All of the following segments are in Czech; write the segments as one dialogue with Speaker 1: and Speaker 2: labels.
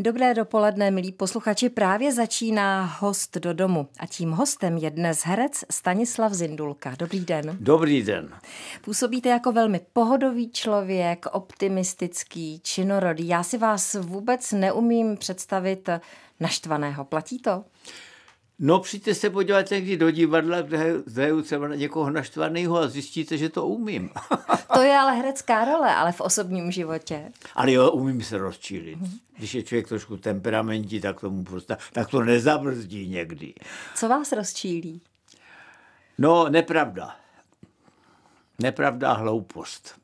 Speaker 1: Dobré dopoledne, milí posluchači. Právě začíná host do domu a tím hostem je dnes herec Stanislav Zindulka. Dobrý den.
Speaker 2: Dobrý den.
Speaker 1: Působíte jako velmi pohodový člověk, optimistický, činorodý. Já si vás vůbec neumím představit naštvaného. Platí to?
Speaker 2: No přijďte se podívat někdy do divadla, kde hraju třeba na někoho naštvaného a zjistíte, že to umím.
Speaker 1: to je ale herecká role, ale v osobním životě.
Speaker 2: Ale jo, umím se rozčílit. Když je člověk trošku temperamentí, tak tomu prostě, tak to nezabrzdí někdy.
Speaker 1: Co vás rozčílí?
Speaker 2: No, nepravda. Nepravda a hloupost.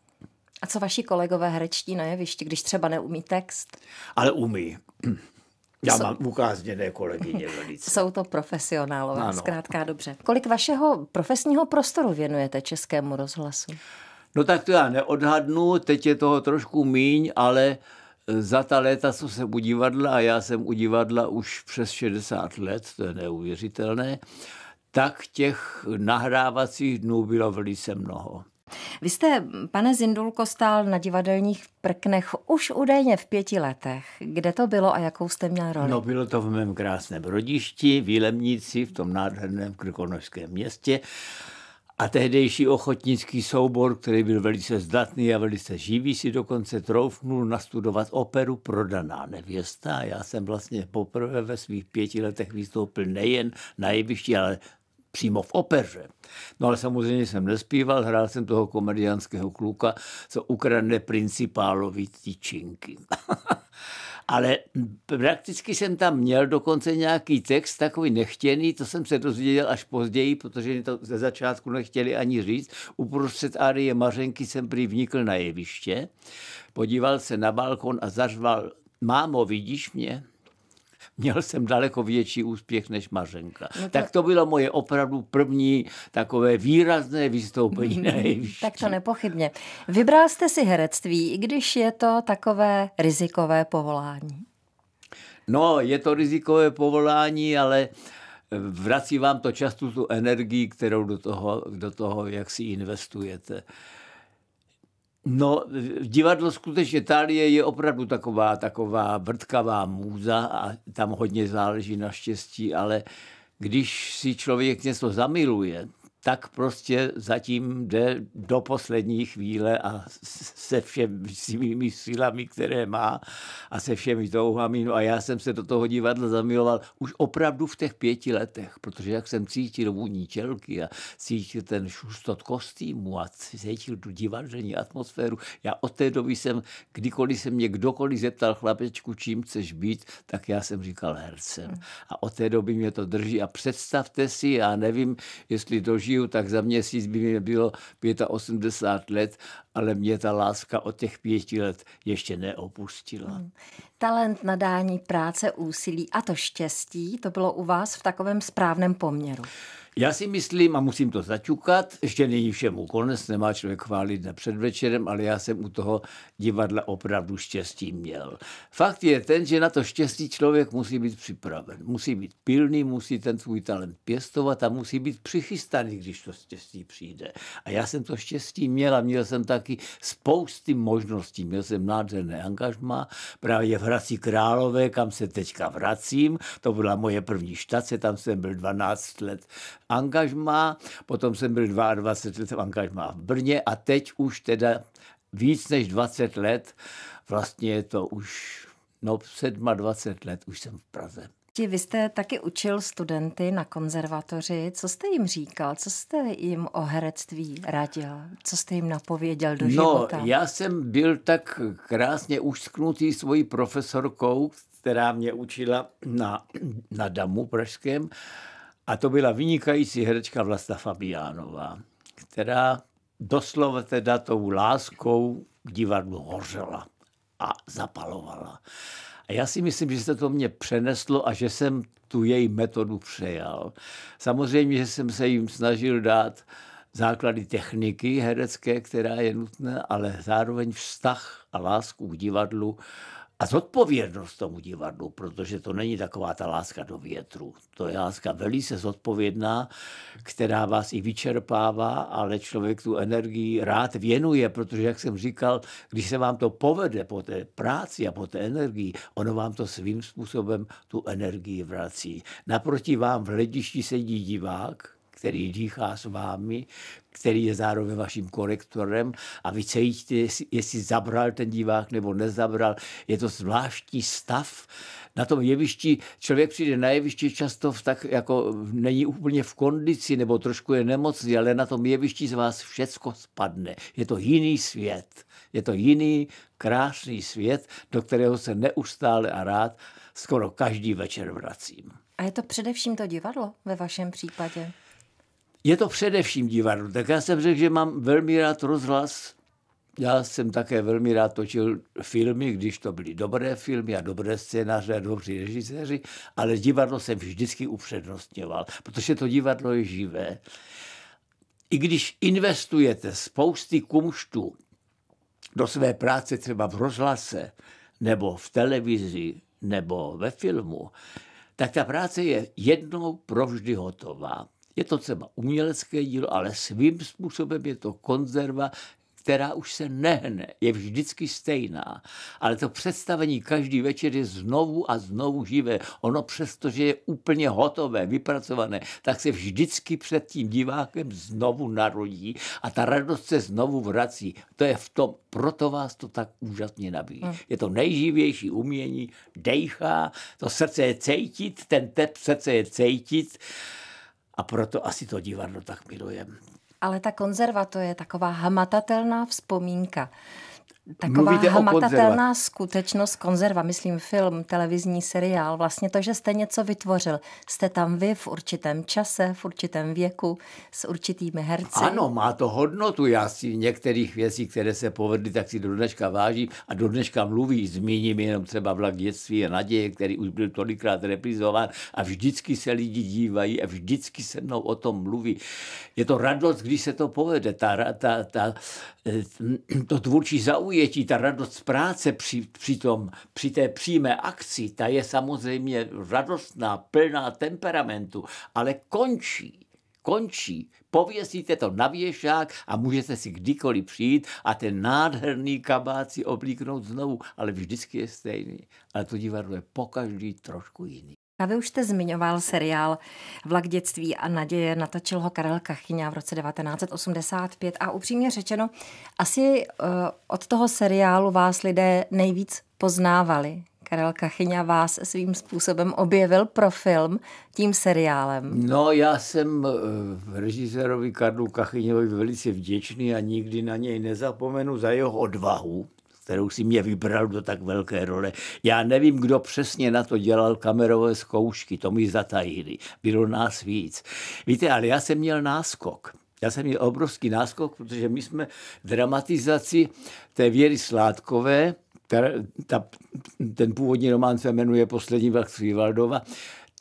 Speaker 1: A co vaši kolegové herečtí na jevišti, když třeba neumí text?
Speaker 2: Ale umí. Já mám ukázněné kolegyně velice.
Speaker 1: Jsou to profesionálové, ano. zkrátka dobře. Kolik vašeho profesního prostoru věnujete Českému rozhlasu?
Speaker 2: No tak to já neodhadnu, teď je toho trošku míň, ale za ta léta, co jsem u divadla, a já jsem u divadla už přes 60 let, to je neuvěřitelné, tak těch nahrávacích dnů bylo velice mnoho.
Speaker 1: Vy jste, pane Zindulko, stál na divadelních prknech už údajně v pěti letech. Kde to bylo a jakou jste měl roli?
Speaker 2: No bylo to v mém krásném rodišti, v Jílemnici, v tom nádherném krkonožském městě. A tehdejší ochotnický soubor, který byl velice zdatný a velice živý, si dokonce troufnul nastudovat operu Prodaná nevěsta. Já jsem vlastně poprvé ve svých pěti letech vystoupil nejen na jevišti, ale přímo v opeře. No ale samozřejmě jsem nespíval, hrál jsem toho komediánského kluka, co ukradne principálovi tyčinky. ale prakticky jsem tam měl dokonce nějaký text, takový nechtěný, to jsem se dozvěděl až později, protože to ze začátku nechtěli ani říct. Uprostřed Arie Mařenky jsem prý vnikl na jeviště, podíval se na balkon a zařval, mámo, vidíš mě? Měl jsem daleko větší úspěch než Mařenka. No to... Tak to bylo moje opravdu první takové výrazné vystoupení na jevišti.
Speaker 1: Tak to nepochybně. Vybral jste si herectví, i když je to takové rizikové povolání.
Speaker 2: No, je to rizikové povolání, ale vrací vám to často tu energii, kterou do toho, do toho jak si investujete. No, divadlo skutečně Itálie je opravdu taková, taková vrtkavá můza a tam hodně záleží na štěstí, ale když si člověk něco zamiluje, tak prostě zatím jde do poslední chvíle a se všemi svými silami, které má a se všemi touhami. No a já jsem se do toho divadla zamiloval už opravdu v těch pěti letech, protože jak jsem cítil vůní čelky a cítil ten šustot kostýmu a cítil tu divadelní atmosféru, já od té doby jsem, kdykoliv se mě kdokoliv zeptal chlapečku, čím chceš být, tak já jsem říkal hercem. A od té doby mě to drží a představte si, já nevím, jestli dožiju žiju, tak za měsíc by mi bylo 85 let, ale mě ta láska od těch pěti let ještě neopustila. Hmm.
Speaker 1: Talent, nadání, práce, úsilí a to štěstí, to bylo u vás v takovém správném poměru.
Speaker 2: Já si myslím, a musím to zaťukat, ještě není všemu konec, nemá člověk chválit na předvečerem, ale já jsem u toho divadla opravdu štěstí měl. Fakt je ten, že na to štěstí člověk musí být připraven. Musí být pilný, musí ten svůj talent pěstovat a musí být přichystaný, když to štěstí přijde. A já jsem to štěstí měl a měl jsem taky spousty možností. Měl jsem nádherné angažma právě v Hradci Králové, kam se teďka vracím. To byla moje první štace, tam jsem byl 12 let angažmá, potom jsem byl 22 let v angažmá v Brně a teď už teda víc než 20 let, vlastně je to už no 27 let už jsem v Praze.
Speaker 1: Vy jste taky učil studenty na konzervatoři. Co jste jim říkal? Co jste jim o herectví radil? Co jste jim napověděl do no, života?
Speaker 2: No, já jsem byl tak krásně ušsknutý svojí profesorkou, která mě učila na, na Damu pražském. A to byla vynikající herečka Vlasta Fabiánová, která doslova teda tou láskou k divadlu hořela a zapalovala. A já si myslím, že se to mě přeneslo a že jsem tu její metodu přejal. Samozřejmě, že jsem se jim snažil dát základy techniky herecké, která je nutná, ale zároveň vztah a lásku k divadlu a zodpovědnost tomu divadlu, protože to není taková ta láska do větru. To je láska velice zodpovědná, která vás i vyčerpává, ale člověk tu energii rád věnuje, protože, jak jsem říkal, když se vám to povede po té práci a po té energii, ono vám to svým způsobem tu energii vrací. Naproti vám v hledišti sedí divák, který dýchá s vámi, který je zároveň vaším korektorem a vy cítíte, jestli, jestli zabral ten divák nebo nezabral. Je to zvláštní stav. Na tom jevišti, člověk přijde na jevišti často v tak jako není úplně v kondici nebo trošku je nemocný, ale na tom jevišti z vás všecko spadne. Je to jiný svět. Je to jiný krásný svět, do kterého se neustále a rád skoro každý večer vracím.
Speaker 1: A je to především to divadlo ve vašem případě?
Speaker 2: Je to především divadlo. Tak já jsem řekl, že mám velmi rád rozhlas. Já jsem také velmi rád točil filmy, když to byly dobré filmy a dobré scénáře a dobří režiséři, ale divadlo jsem vždycky upřednostňoval, protože to divadlo je živé. I když investujete spousty kumštů do své práce třeba v rozhlase, nebo v televizi, nebo ve filmu, tak ta práce je jednou provždy hotová. Je to třeba umělecké dílo, ale svým způsobem je to konzerva, která už se nehne, je vždycky stejná. Ale to představení každý večer je znovu a znovu živé. Ono přesto, že je úplně hotové, vypracované, tak se vždycky před tím divákem znovu narodí a ta radost se znovu vrací. To je v tom, proto vás to tak úžasně nabíjí. Hmm. Je to nejživější umění, dejchá, to srdce je cítit, ten tep srdce je cítit a proto asi to divadlo tak milujem.
Speaker 1: Ale ta konzerva to je taková hamatatelná vzpomínka. Taková Mluvíte hmatatelná skutečnost konzerva, myslím film, televizní seriál, vlastně to, že jste něco vytvořil. Jste tam vy v určitém čase, v určitém věku, s určitými herci.
Speaker 2: Ano, má to hodnotu. Já si některých věcí, které se povedly, tak si do dneška vážím a do dneška mluví. Zmíním jenom třeba Vlak dětství a naděje, který už byl tolikrát reprizován a vždycky se lidi dívají a vždycky se mnou o tom mluví. Je to radost, když se to povede. Ta, ta, ta, eh, to tvůrčí zaujetí zaujetí, ta radost z práce při, při, tom, při té přímé akci, ta je samozřejmě radostná, plná temperamentu, ale končí končí. Pověsíte to na věšák a můžete si kdykoliv přijít a ten nádherný kabát si oblíknout znovu, ale vždycky je stejný. Ale to divadlo je pokaždý trošku jiný.
Speaker 1: A vy už jste zmiňoval seriál Vlak dětství a naděje, natočil ho Karel Kachyňa v roce 1985 a upřímně řečeno, asi uh, od toho seriálu vás lidé nejvíc poznávali. Karel Kachyňa vás svým způsobem objevil pro film tím seriálem.
Speaker 2: No, já jsem uh, režisérovi Karlu Kachyňovi velice vděčný a nikdy na něj nezapomenu za jeho odvahu, kterou si mě vybral do tak velké role. Já nevím, kdo přesně na to dělal kamerové zkoušky, to mi zatajili. Bylo nás víc. Víte, ale já jsem měl náskok. Já jsem měl obrovský náskok, protože my jsme dramatizaci té Věry Sládkové, ta, ta, ten původní román se jmenuje Poslední vlak Svivaldova,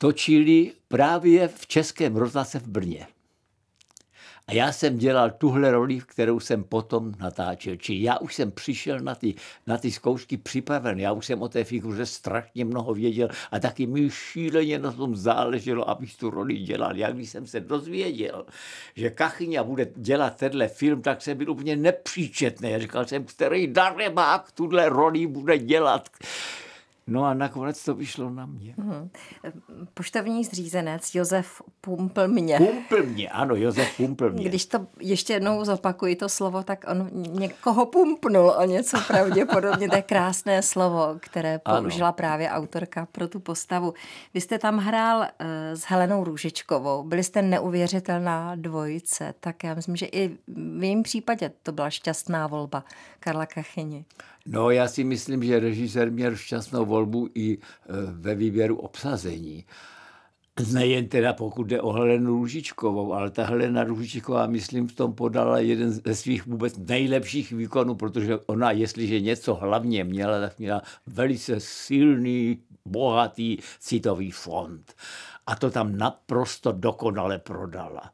Speaker 2: točili právě v Českém rozhlase v Brně. A já jsem dělal tuhle roli, kterou jsem potom natáčel. Či já už jsem přišel na ty, na ty zkoušky připraven. Já už jsem o té figuře strašně mnoho věděl a taky mi šíleně na tom záleželo, abych tu roli dělal. Jak když jsem se dozvěděl, že Kachyňa bude dělat tenhle film, tak jsem byl úplně nepříčetný. Já říkal jsem, který darebák tuhle roli bude dělat. No a nakonec to vyšlo na mě. Hmm.
Speaker 1: Poštovní zřízenec Josef Pumpl mě.
Speaker 2: Pumpl mě, ano, Josef Pumpl mě.
Speaker 1: Když to ještě jednou zopakuji to slovo, tak on někoho pumpnul o něco pravděpodobně. To je krásné slovo, které použila ano. právě autorka pro tu postavu. Vy jste tam hrál uh, s Helenou Růžičkovou. Byli jste neuvěřitelná dvojice. Tak já myslím, že i v jejím případě to byla šťastná volba Karla Kachyni.
Speaker 2: No, já si myslím, že režisér měl šťastnou volbu i e, ve výběru obsazení. Nejen teda pokud jde o Helenu Růžičkovou, ale ta Helena Růžičková, myslím, v tom podala jeden ze svých vůbec nejlepších výkonů, protože ona, jestliže něco hlavně měla, tak měla velice silný, bohatý citový fond. A to tam naprosto dokonale prodala.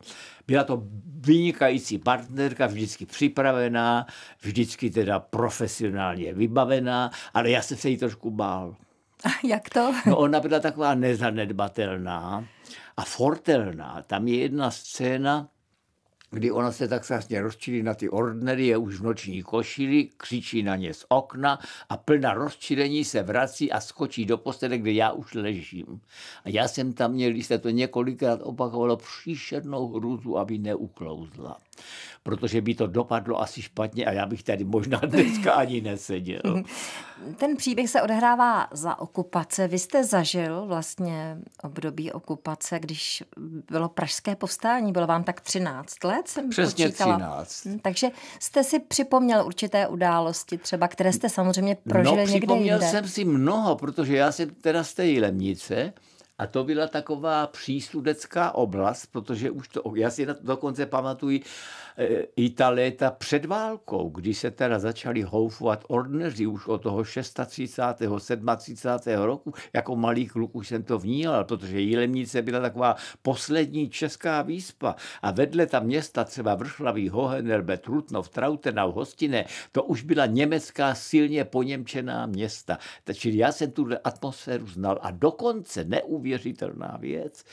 Speaker 2: Byla to vynikající partnerka, vždycky připravená, vždycky teda profesionálně vybavená, ale já jsem se jí trošku bál.
Speaker 1: Jak to?
Speaker 2: No ona byla taková nezanedbatelná a fortelná. Tam je jedna scéna, kdy ona se tak strašně rozčilí na ty ordnery, je už v noční košili, křičí na ně z okna a plná rozčilení se vrací a skočí do postele, kde já už ležím. A já jsem tam měl, když se to několikrát opakovalo, příšernou hruzu, aby neuklouzla protože by to dopadlo asi špatně a já bych tady možná dneska ani neseděl.
Speaker 1: Ten příběh se odehrává za okupace. Vy jste zažil vlastně období okupace, když bylo pražské povstání, bylo vám tak 13 let, jsem
Speaker 2: Přesně
Speaker 1: počítala.
Speaker 2: 13.
Speaker 1: Hm, takže jste si připomněl určité události třeba, které jste samozřejmě prožili
Speaker 2: no,
Speaker 1: někde
Speaker 2: připomněl
Speaker 1: jinde.
Speaker 2: jsem si mnoho, protože já jsem teda z té Jilemnice, a to byla taková přísudecká oblast, protože už to, já si dokonce pamatuju, E, i ta léta před válkou, kdy se teda začali houfovat ordneři už od toho 36. 37. roku, jako malý kluk už jsem to vnímal, protože Jilemnice byla taková poslední česká výspa a vedle ta města třeba Vršlavý, Hohenelbe, Trutnov, Trautenau, Hostine, to už byla německá silně poněmčená města. Čili já jsem tuhle atmosféru znal a dokonce neuvěřitelná věc,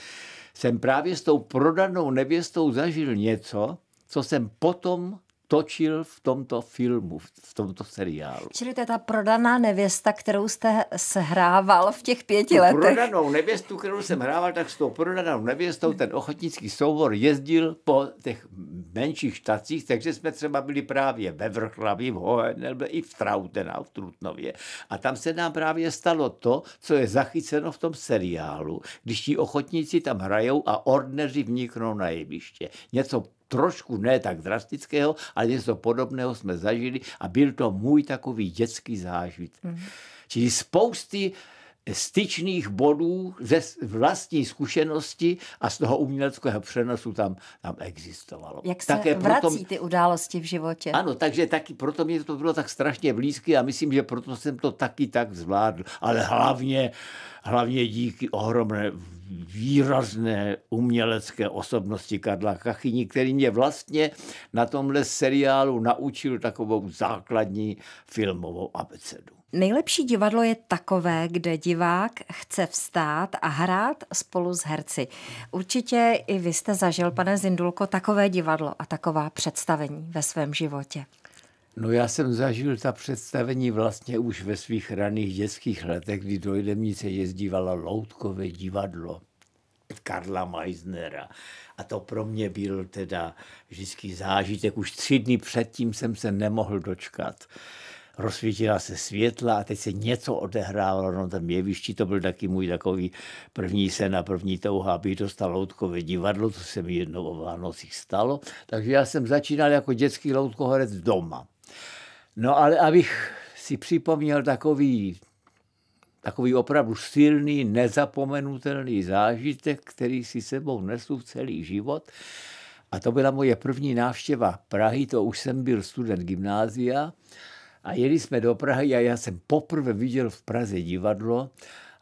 Speaker 2: jsem právě s tou prodanou nevěstou zažil něco, co jsem potom točil v tomto filmu, v tomto seriálu.
Speaker 1: Čili to je ta prodaná nevěsta, kterou jste sehrával v těch pěti
Speaker 2: tu
Speaker 1: letech.
Speaker 2: prodanou nevěstu, kterou jsem hrával, tak s tou prodanou nevěstou ten ochotnický soubor jezdil po těch menších štacích, takže jsme třeba byli právě ve Vrchlavi, v Hohenelbe i v Trautenau, v Trutnově. A tam se nám právě stalo to, co je zachyceno v tom seriálu, když ti ochotníci tam hrajou a ordneři vniknou na jeviště. Něco trošku ne tak drastického, ale něco podobného jsme zažili a byl to můj takový dětský zážitek. Mm. Čili spousty styčných bodů ze vlastní zkušenosti a z toho uměleckého přenosu tam, tam existovalo.
Speaker 1: Jak se Také vrací proto, ty události v životě.
Speaker 2: Ano, takže taky proto mě to bylo tak strašně blízké a myslím, že proto jsem to taky tak zvládl. Ale hlavně, hlavně díky ohromné výrazné umělecké osobnosti Karla Kachyni, který mě vlastně na tomhle seriálu naučil takovou základní filmovou abecedu.
Speaker 1: Nejlepší divadlo je takové, kde divák chce vstát a hrát spolu s herci. Určitě i vy jste zažil, pane Zindulko, takové divadlo a taková představení ve svém životě.
Speaker 2: No já jsem zažil ta představení vlastně už ve svých raných dětských letech, kdy do Jedemnice jezdívalo loutkové divadlo Karla Meisnera. A to pro mě byl teda vždycky zážitek. Už tři dny předtím jsem se nemohl dočkat rozsvítila se světla a teď se něco odehrávalo na tom jevišti. To byl taky můj takový první sen a první touha, aby dostal loutkové divadlo, to se mi jednou o Vánocích stalo. Takže já jsem začínal jako dětský loutkoherec doma. No ale abych si připomněl takový, takový opravdu silný, nezapomenutelný zážitek, který si sebou nesu celý život. A to byla moje první návštěva Prahy, to už jsem byl student gymnázia a jeli jsme do Prahy a já jsem poprvé viděl v Praze divadlo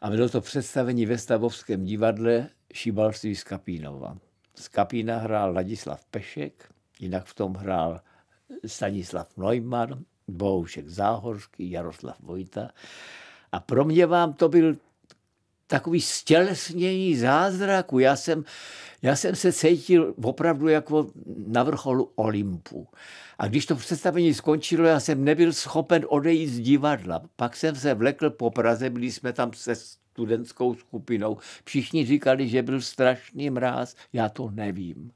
Speaker 2: a bylo to představení ve Stavovském divadle Šibalství z Kapínova. Z Kapína hrál Ladislav Pešek, jinak v tom hrál Stanislav Neumann, Boušek Záhorský, Jaroslav Vojta. A pro mě vám to byl takový stělesnění zázraku. Já jsem, já jsem se cítil opravdu jako na vrcholu Olympu. A když to představení skončilo, já jsem nebyl schopen odejít z divadla. Pak jsem se vlekl po Praze, byli jsme tam se studentskou skupinou. Všichni říkali, že byl strašný mráz. Já to nevím.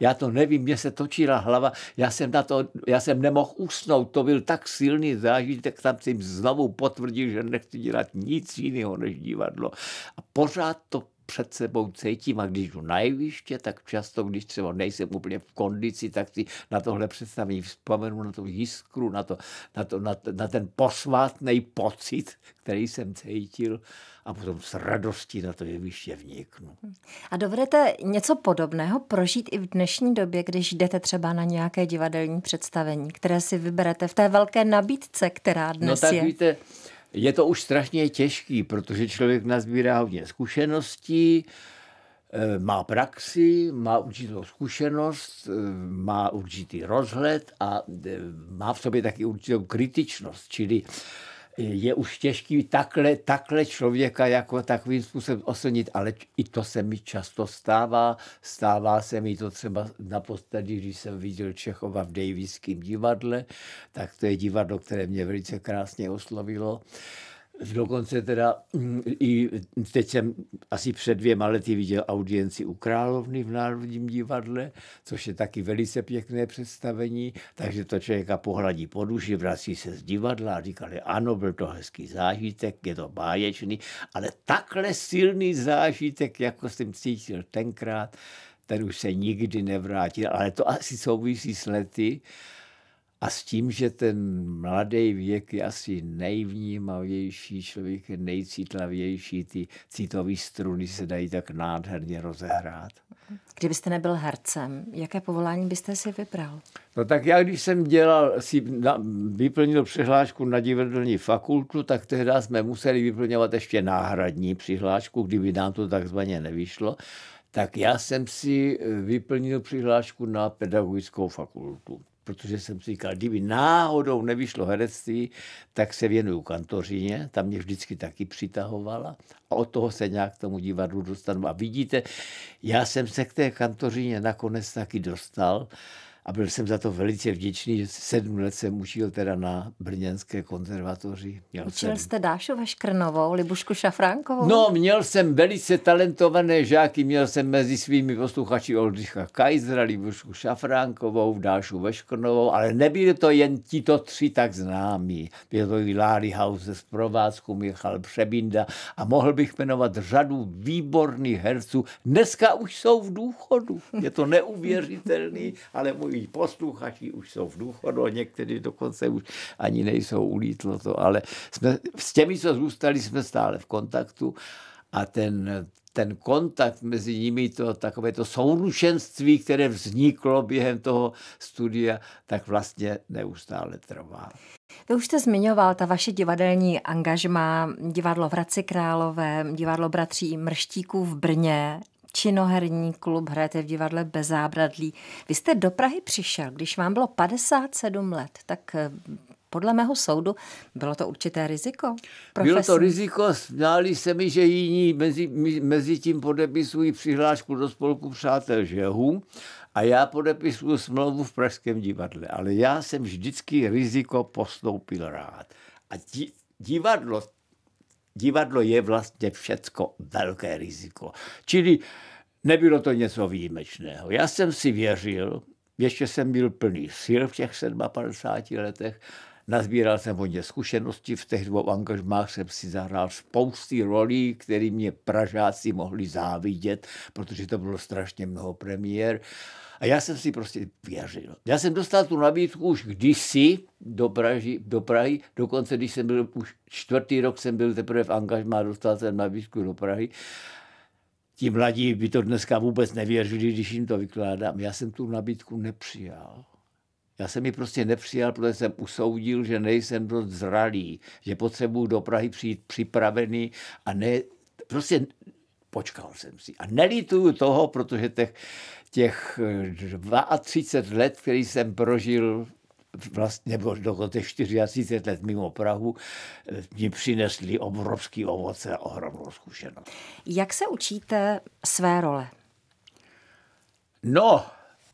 Speaker 2: Já to nevím, mě se točila hlava, já jsem, na to, já jsem nemohl usnout, to byl tak silný zážitek, tam jsem znovu potvrdil, že nechci dělat nic jiného než divadlo. A pořád to před sebou cítím a když jdu na jeviště, tak často, když třeba nejsem úplně v kondici, tak si na tohle představení vzpomenu, na tu jiskru, na, to, na, to, na, na ten posvátný pocit, který jsem cítil a potom s radostí na to jeviště vniknu.
Speaker 1: A dovedete něco podobného prožít i v dnešní době, když jdete třeba na nějaké divadelní představení, které si vyberete v té velké nabídce, která dnes
Speaker 2: no tak
Speaker 1: je?
Speaker 2: Víte, je to už strašně těžký, protože člověk nazbírá hodně zkušeností, eh, má praxi, má určitou zkušenost, eh, má určitý rozhled a má v sobě taky určitou kritičnost, čili je už těžký takhle, takhle člověka jako takovým způsobem oslnit, ale i to se mi často stává. Stává se mi to třeba naposledy, když jsem viděl Čechova v Daviském divadle, tak to je divadlo, které mě velice krásně oslovilo. Dokonce teda mm, i teď jsem asi před dvěma lety viděl audienci u Královny v Národním divadle, což je taky velice pěkné představení, takže to člověka pohladí po duši, vrací se z divadla a říkali, ano, byl to hezký zážitek, je to báječný, ale takhle silný zážitek, jako jsem cítil tenkrát, ten už se nikdy nevrátil, ale to asi souvisí s lety, a s tím, že ten mladý věk je asi nejvnímavější, člověk je nejcitlavější, ty citové struny se dají tak nádherně rozehrát.
Speaker 1: Kdybyste nebyl hercem, jaké povolání byste si vybral?
Speaker 2: No tak já, když jsem dělal, si na, vyplnil přihlášku na divadelní fakultu, tak tehdy jsme museli vyplňovat ještě náhradní přihlášku, kdyby nám to takzvaně nevyšlo. Tak já jsem si vyplnil přihlášku na pedagogickou fakultu protože jsem si říkal, kdyby náhodou nevyšlo herectví, tak se věnuju kantořině, tam mě vždycky taky přitahovala a od toho se nějak k tomu divadlu dostanu. A vidíte, já jsem se k té kantořině nakonec taky dostal, a byl jsem za to velice vděčný, že sedm let jsem učil teda na Brněnské konzervatoři.
Speaker 1: Měl Učil jsem... jste Dášu Veškrnovou, Libušku Šafránkovou?
Speaker 2: No, měl jsem velice talentované žáky, měl jsem mezi svými posluchači Oldřicha Kajzera, Libušku Šafránkovou, Dášu Veškrnovou, ale nebyli to jen tito tři tak známí. Byl to i Láry Hause z Provázku, Michal Přebinda a mohl bych jmenovat řadu výborných herců. Dneska už jsou v důchodu. Je to neuvěřitelný, ale můj moji posluchači už jsou v důchodu, někteří dokonce už ani nejsou ulítlo to, ale jsme, s těmi, co zůstali, jsme stále v kontaktu a ten, ten kontakt mezi nimi, to takové to sourušenství, které vzniklo během toho studia, tak vlastně neustále trvá.
Speaker 1: Vy už jste zmiňoval ta vaše divadelní angažma, divadlo v Hradci Králové, divadlo bratří Mrštíků v Brně, činoherní klub, hrajete v divadle bez zábradlí. Vy jste do Prahy přišel, když vám bylo 57 let, tak eh, podle mého soudu bylo to určité riziko?
Speaker 2: Profesní. Bylo to riziko, zdáli se mi, že jiní mezi, mezi tím podepisují přihlášku do spolku Přátel Žehu a já podepisuju smlouvu v Pražském divadle. Ale já jsem vždycky riziko postoupil rád. A divadlo divadlo je vlastně všecko velké riziko. Čili nebylo to něco výjimečného. Já jsem si věřil, ještě jsem byl plný sil v těch 57 letech, Nazbíral jsem hodně zkušeností, v těch dvou angažmách jsem si zahrál spousty rolí, které mě Pražáci mohli závidět, protože to bylo strašně mnoho premiér. A já jsem si prostě věřil. Já jsem dostal tu nabídku už kdysi do Prahy, do Prahy, dokonce když jsem byl už čtvrtý rok jsem byl teprve v angažmá, dostal jsem nabídku do Prahy. Ti mladí by to dneska vůbec nevěřili, když jim to vykládám. Já jsem tu nabídku nepřijal. Já jsem ji prostě nepřijal, protože jsem usoudil, že nejsem dost zralý, že potřebuji do Prahy přijít připravený a ne, prostě počkal jsem si. A nelituju toho, protože těch, těch 32 let, který jsem prožil vlastně, nebo dokonce 34 let mimo Prahu, mi přinesli obrovský ovoce a ohromnou zkušenost.
Speaker 1: Jak se učíte své role?
Speaker 2: No,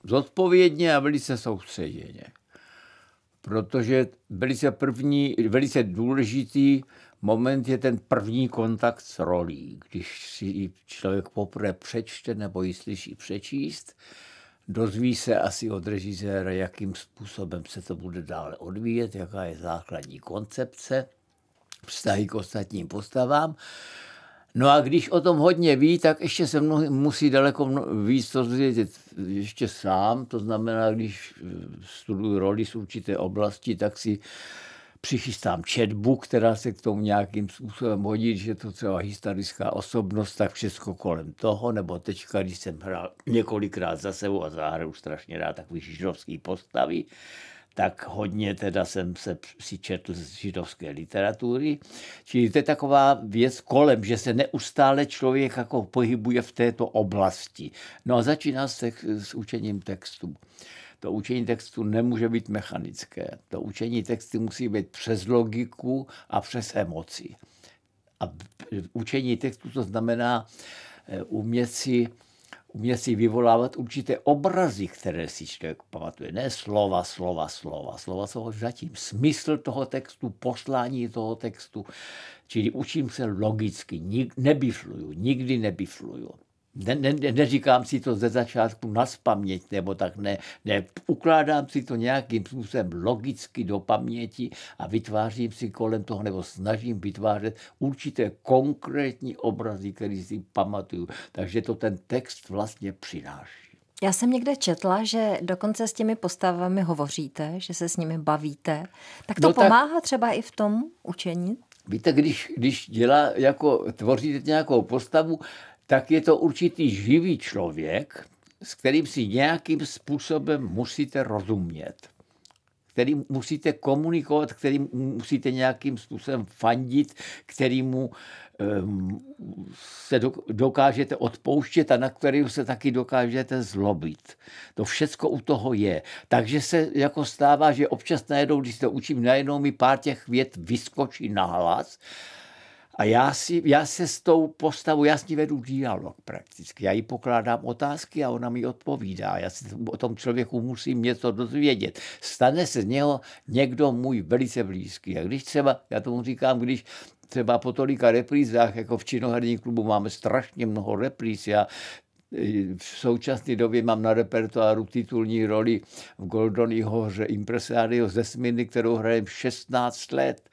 Speaker 2: zodpovědně a velice soustředěně. Protože velice první, velice důležitý moment je ten první kontakt s rolí. Když si člověk poprvé přečte nebo ji slyší přečíst, dozví se asi od režiséra, jakým způsobem se to bude dále odvíjet, jaká je základní koncepce, vztahy k ostatním postavám. No a když o tom hodně ví, tak ještě se mnohý, musí daleko víc to zvědět ještě sám. To znamená, když eh, studuju roli z určité oblasti, tak si přichystám četbu, která se k tomu nějakým způsobem hodí, že to třeba historická osobnost, tak všechno kolem toho, nebo teďka, když jsem hrál několikrát za sebou a zahraju strašně rád takový žižovský postavy, tak hodně teda jsem se si četl z židovské literatury. Čili to je taková věc kolem, že se neustále člověk jako pohybuje v této oblasti. No a začíná se s učením textu. To učení textu nemůže být mechanické. To učení textu musí být přes logiku a přes emoci. A učení textu to znamená eh, umět si umět si vyvolávat určité obrazy, které si člověk pamatuje. Ne slova, slova, slova. Slova jsou zatím smysl toho textu, poslání toho textu. Čili učím se logicky, nebifluju, nikdy nebifluju. Ne, ne, neříkám si to ze začátku na paměť, nebo tak ne, ne. Ukládám si to nějakým způsobem logicky do paměti a vytvářím si kolem toho, nebo snažím vytvářet určité konkrétní obrazy, které si pamatuju. Takže to ten text vlastně přináší.
Speaker 1: Já jsem někde četla, že dokonce s těmi postavami hovoříte, že se s nimi bavíte. Tak to no pomáhá tak, třeba i v tom učení?
Speaker 2: Víte, když, když dělá, jako tvoříte nějakou postavu, tak je to určitý živý člověk, s kterým si nějakým způsobem musíte rozumět, který musíte komunikovat, který musíte nějakým způsobem fandit, kterýmu um, se dokážete odpouštět a na který se taky dokážete zlobit. To všecko u toho je. Takže se jako stává, že občas najednou, když to učím, najednou mi pár těch vět vyskočí na hlas a já, si, já se s tou postavou, já s ní vedu dialog prakticky. Já jí pokládám otázky a ona mi odpovídá. Já si o tom člověku musím něco dozvědět. Stane se z něho někdo můj velice blízký. A když třeba, já tomu říkám, když třeba po tolika reprízách, jako v činoherním klubu máme strašně mnoho repríz, já e, v současné době mám na repertoáru titulní roli v Goldoni hoře Impresario ze Sminy, kterou hrajem 16 let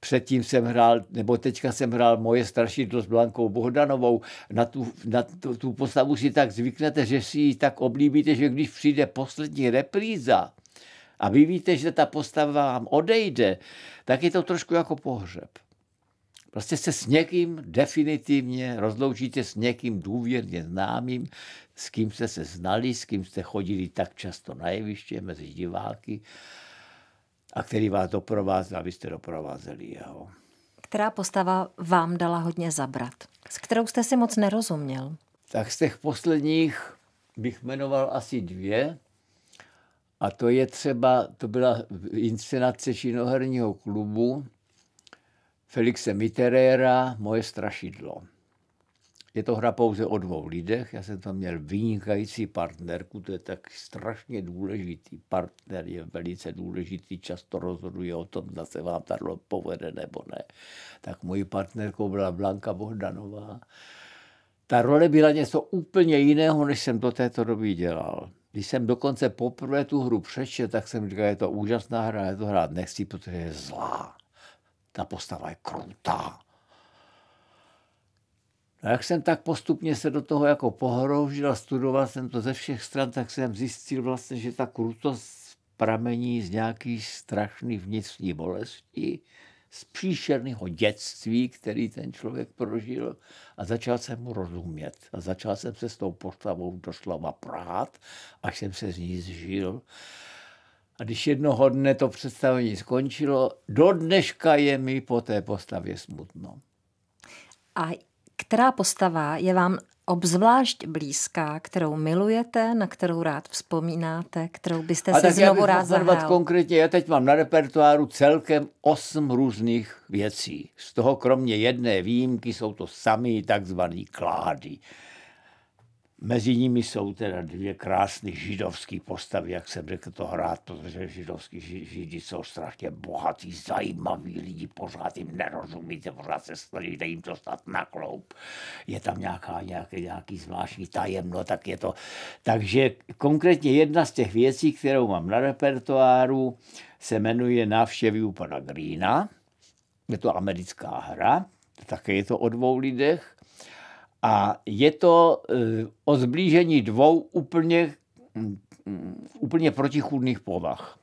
Speaker 2: předtím jsem hrál, nebo teďka jsem hrál moje strašidlo s Blankou Bohdanovou. Na tu, na tu, tu postavu si tak zvyknete, že si ji tak oblíbíte, že když přijde poslední repríza a vy víte, že ta postava vám odejde, tak je to trošku jako pohřeb. Prostě se s někým definitivně rozloučíte s někým důvěrně známým, s kým jste se znali, s kým jste chodili tak často na jeviště mezi diváky a který vás doprovázel, abyste doprovázeli jeho.
Speaker 1: Která postava vám dala hodně zabrat? S kterou jste si moc nerozuměl?
Speaker 2: Tak z těch posledních bych jmenoval asi dvě. A to je třeba, to byla inscenace činoherního klubu Felixe Mitterera Moje strašidlo. Je to hra pouze o dvou lidech. Já jsem tam měl vynikající partnerku, to je tak strašně důležitý. Partner je velice důležitý, často rozhoduje o tom, zda se vám ta povede nebo ne. Tak mojí partnerkou byla Blanka Bohdanová. Ta role byla něco úplně jiného, než jsem do této doby dělal. Když jsem dokonce poprvé tu hru přečetl, tak jsem říkal, je to úžasná hra, já to hrát nechci, protože je zlá. Ta postava je krutá a jak jsem tak postupně se do toho jako pohroužil a studoval jsem to ze všech stran, tak jsem zjistil vlastně, že ta krutost pramení z nějaký strašný vnitřní bolesti, z příšerného dětství, který ten člověk prožil a začal jsem mu rozumět. A začal jsem se s tou postavou doslova prát, až jsem se z ní zžil. A když jednoho dne to představení skončilo, do dneška je mi po té postavě smutno.
Speaker 1: A která postava je vám obzvlášť blízká, kterou milujete, na kterou rád vzpomínáte, kterou byste se znovu rád zahrál?
Speaker 2: konkrétně, já teď mám na repertoáru celkem osm různých věcí. Z toho kromě jedné výjimky jsou to sami takzvaný klády. Mezi nimi jsou teda dvě krásné židovské postavy, jak jsem řekl to hrát, protože židovský židi jsou strašně bohatí, zajímaví lidi, pořád jim nerozumíte, pořád se snažíte jim dostat na kloup. Je tam nějaká, nějaký, nějaký zvláštní tajemno, tak je to. Takže konkrétně jedna z těch věcí, kterou mám na repertoáru, se jmenuje Návštěvy u pana Greena. Je to americká hra, také je to o dvou lidech a je to eh, o zblížení dvou úplně, mm, úplně protichůdných povah.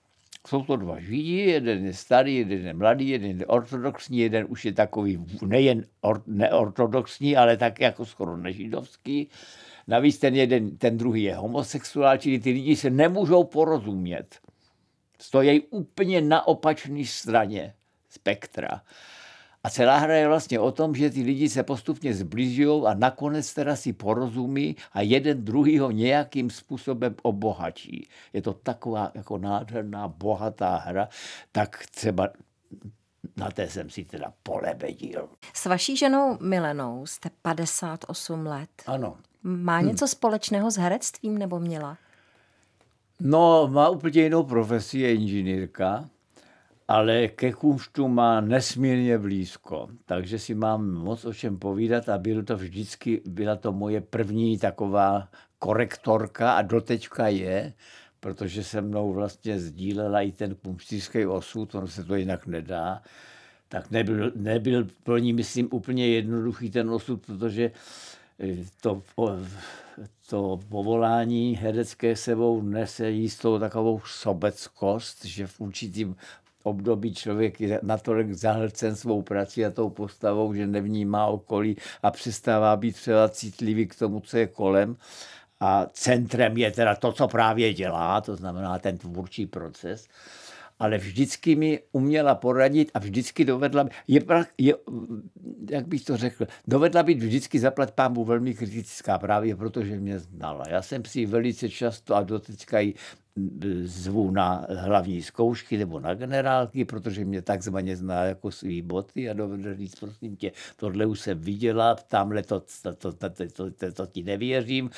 Speaker 2: Jsou to dva židi, jeden je starý, jeden je mladý, jeden je ortodoxní, jeden už je takový nejen or, neortodoxní, ale tak jako skoro nežidovský. Navíc ten jeden, ten druhý je homosexuál, čili ty lidi se nemůžou porozumět. stojí úplně na opačné straně spektra. A celá hra je vlastně o tom, že ty lidi se postupně zbližují a nakonec teda si porozumí a jeden druhýho nějakým způsobem obohačí. Je to taková jako nádherná, bohatá hra, tak třeba na té jsem si teda polebedil.
Speaker 1: S vaší ženou Milenou jste 58 let.
Speaker 2: Ano.
Speaker 1: Má něco hm. společného s herectvím nebo měla?
Speaker 2: No, má úplně jinou profesi, je inženýrka ale ke kumštu má nesmírně blízko, takže si mám moc o čem povídat a byl to vždycky, byla to moje první taková korektorka a dotečka je, protože se mnou vlastně sdílela i ten kumštířský osud, ono se to jinak nedá, tak nebyl, nebyl pro ní, myslím, úplně jednoduchý ten osud, protože eh, to, to povolání herecké sebou nese jistou takovou sobeckost, že v určitým období člověk je natolik zahlcen svou prací a tou postavou, že nevnímá okolí a přestává být třeba citlivý k tomu, co je kolem. A centrem je teda to, co právě dělá, to znamená ten tvůrčí proces ale vždycky mi uměla poradit a vždycky dovedla, je, je, jak bych to řekl, dovedla být vždycky zaplat pámu velmi kritická právě protože mě znala. Já jsem si velice často a doteďka i zvu na hlavní zkoušky nebo na generálky, protože mě takzvaně zná jako svý boty a dovede říct, prosím tě, tohle už jsem viděla, tamhle to, to, to, to, to, to, to ti nevěřím.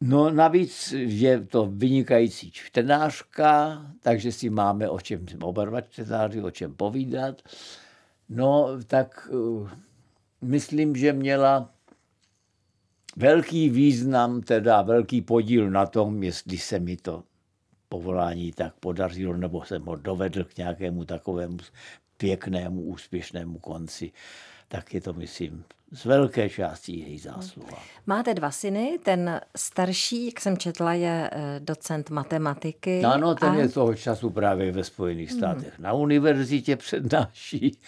Speaker 2: No navíc je to vynikající čtenářka, takže si máme o čem oba dva čtenáři, o čem povídat. No tak uh, myslím, že měla velký význam, teda velký podíl na tom, jestli se mi to povolání tak podařilo, nebo jsem ho dovedl k nějakému takovému pěknému, úspěšnému konci, tak je to, myslím, z velké části její zásluha.
Speaker 1: Máte dva syny, ten starší, jak jsem četla, je eh, docent matematiky.
Speaker 2: No, ano, ten a... je toho času právě ve Spojených hmm. státech. Hmm. Na univerzitě přednáší.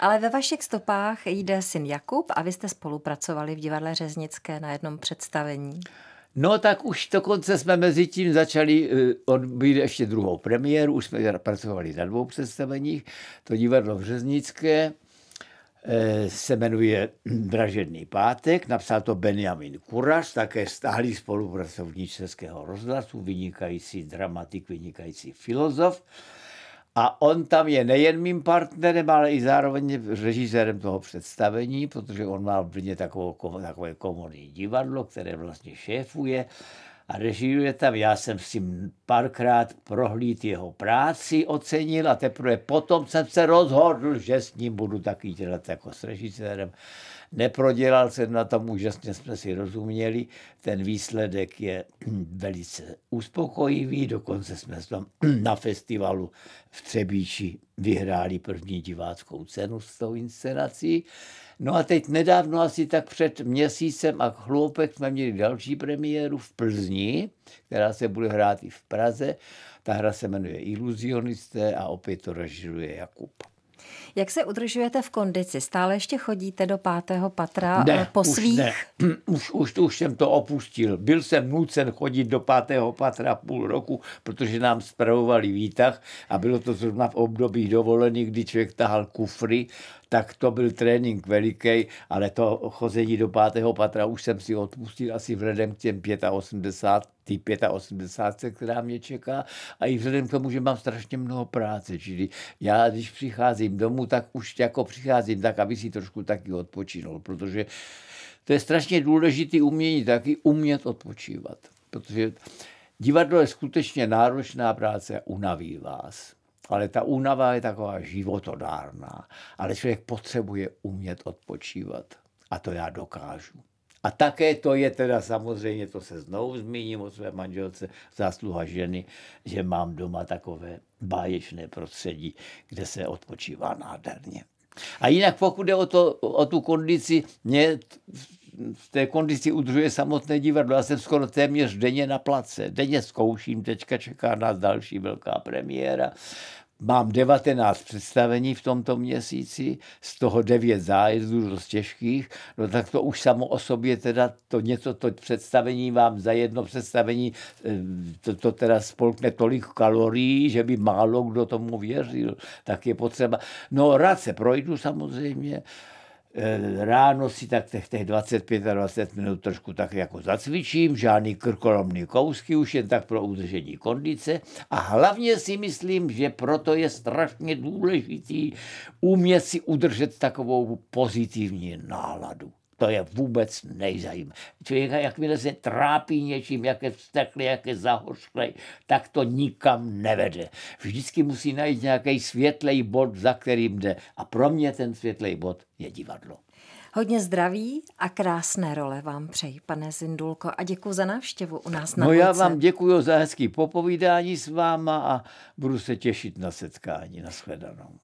Speaker 1: Ale ve vašich stopách jde syn Jakub a vy jste spolupracovali v divadle Řeznické na jednom představení.
Speaker 2: No tak už dokonce jsme mezi tím začali eh, odbít ještě druhou premiéru, už jsme pracovali na dvou představeních, to divadlo v Řeznické, Eh, se jmenuje Dražedný pátek, napsal to Benjamin Kuraš, také stálý spolupracovník Českého rozhlasu, vynikající dramatik, vynikající filozof. A on tam je nejen mým partnerem, ale i zároveň režisérem toho představení, protože on má v Brně takové komorní divadlo, které vlastně šéfuje a režiruje tam. Já jsem si párkrát prohlíd jeho práci, ocenil a teprve potom jsem se rozhodl, že s ním budu taky dělat jako s režisérem. Neprodělal jsem na tom, úžasně jsme si rozuměli. Ten výsledek je velice uspokojivý, dokonce jsme tam na festivalu v Třebíči vyhráli první diváckou cenu s tou inscenací. No a teď nedávno, asi tak před měsícem a chloupek jsme měli další premiéru v Plzni, která se bude hrát i v Praze. Ta hra se jmenuje Iluzionisté a opět to režiruje Jakub.
Speaker 1: Jak se udržujete v kondici? Stále ještě chodíte do pátého patra ne, eh, po svých?
Speaker 2: Ne. Už, už, už jsem to opustil. Byl jsem nucen chodit do pátého patra půl roku, protože nám spravovali výtah a bylo to zrovna v období dovolený, kdy člověk tahal kufry tak to byl trénink veliký, ale to chození do pátého patra už jsem si odpustil asi vzhledem k těm 85, tý 85, která mě čeká a i vzhledem k tomu, že mám strašně mnoho práce, čili já, když přicházím domů, tak už jako přicházím tak, aby si trošku taky odpočinul, protože to je strašně důležité umění taky umět odpočívat, protože divadlo je skutečně náročná práce a unaví vás. Ale ta únava je taková životodárná. Ale člověk potřebuje umět odpočívat. A to já dokážu. A také to je teda samozřejmě, to se znovu zmíním o své manželce, zásluha ženy, že mám doma takové báječné prostředí, kde se odpočívá nádherně. A jinak pokud jde o, to, o tu kondici, mě v té kondici udržuje samotné divadlo. Já jsem skoro téměř denně na place. Denně zkouším, teďka čeká nás další velká premiéra Mám 19 představení v tomto měsíci, z toho 9 zájezdů dost těžkých, no tak to už samo o sobě teda to něco, to představení vám za jedno představení, eh, to, to teda spolkne tolik kalorií, že by málo kdo tomu věřil, tak je potřeba. No rád se projdu samozřejmě, ráno si tak těch, těch 25 a 20 minut trošku tak jako zacvičím, žádný krkolomný kousky, už jen tak pro udržení kondice a hlavně si myslím, že proto je strašně důležitý umět si udržet takovou pozitivní náladu. To je vůbec nejzajímavé. Člověk, jakmile se trápí něčím, jak je vzteklý, jak je zahořklý, tak to nikam nevede. Vždycky musí najít nějaký světlej bod, za kterým jde. A pro mě ten světlej bod je divadlo.
Speaker 1: Hodně zdraví a krásné role vám přeji, pane Zindulko, a děkuji za návštěvu u nás na
Speaker 2: No já vám děkuji za hezký popovídání s váma a budu se těšit na setkání. Naschledanou.